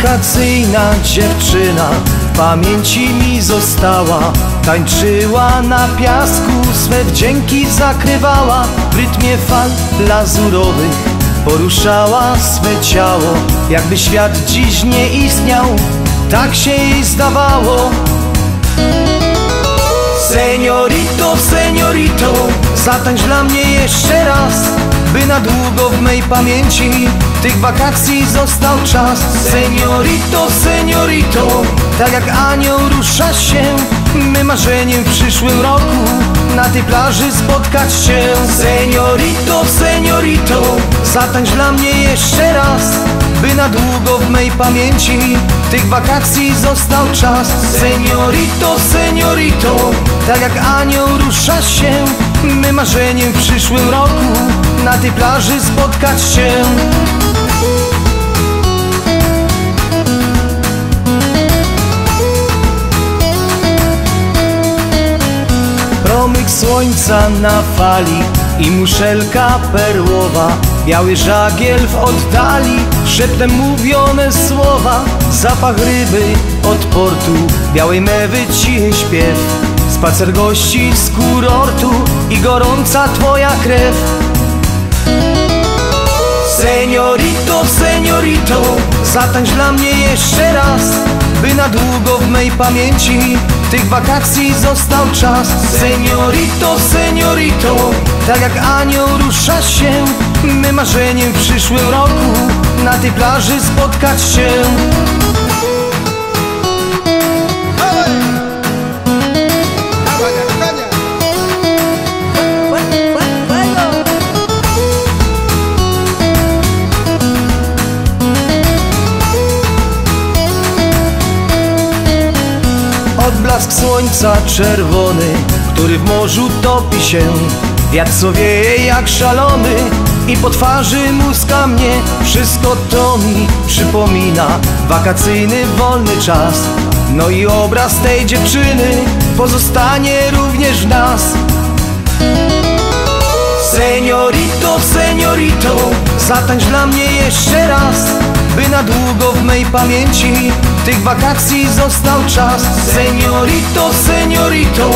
Atrakcyjna dziewczyna. W pamięci mi została Tańczyła na piasku, swe wdzięki zakrywała W rytmie fal lazurowych. Poruszała swe ciało Jakby świat dziś nie istniał, tak się jej zdawało. Seniorito, seniorito, zatańcz dla mnie jeszcze raz By na długo w mej pamięci. Tych wakacji został czas. Seniorito, seniorito, tak jak anioł ruszasz się. My marzeniem w przyszłym roku na tej plaży spotkać się. Seniorito, seniorito, zatańcz dla mnie jeszcze raz. By na długo w mej pamięci tych wakacji został czas. Seniorito, seniorito, tak jak anioł ruszasz się My marzeniem w przyszłym roku na tej plaży spotkać się. Promyk słońca na fali i muszelka perłowa. Biały żagiel w oddali, szeptem mówione słowa. Zapach ryby od portu, białej mewy cichy śpiew Spacer gości z kurortu i gorąca twoja krew. Seniorito, seniorito, zatańcz dla mnie jeszcze raz By na długo w mej pamięci tych wakacji został czas. Seniorito, seniorito, tak jak anioł ruszasz się My marzeniem w przyszłym roku na tej plaży spotkać się Odblask słońca czerwony, który w morzu topi się. Wiatr co wieje jak szalony i po twarzy muska mnie Wszystko to mi przypomina wakacyjny wolny czas. No i obraz tej dziewczyny pozostanie również w nas. Seniorito, seniorito, zatańcz dla mnie jeszcze raz By na długo w mej pamięci tych wakacji został czas. Seniorito, seniorito,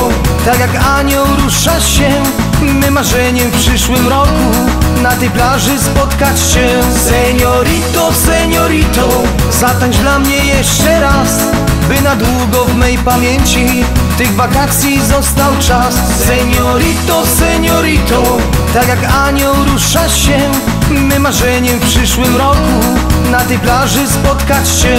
tak jak anioł ruszasz się. My marzeniem w przyszłym roku na tej plaży spotkać się. Seniorito, seniorito, zatańcz dla mnie jeszcze raz By na długo w mej pamięci tych wakacji został czas. Seniorito, seniorito, tak jak anioł ruszasz się. My marzeniem w przyszłym roku na tej plaży spotkać się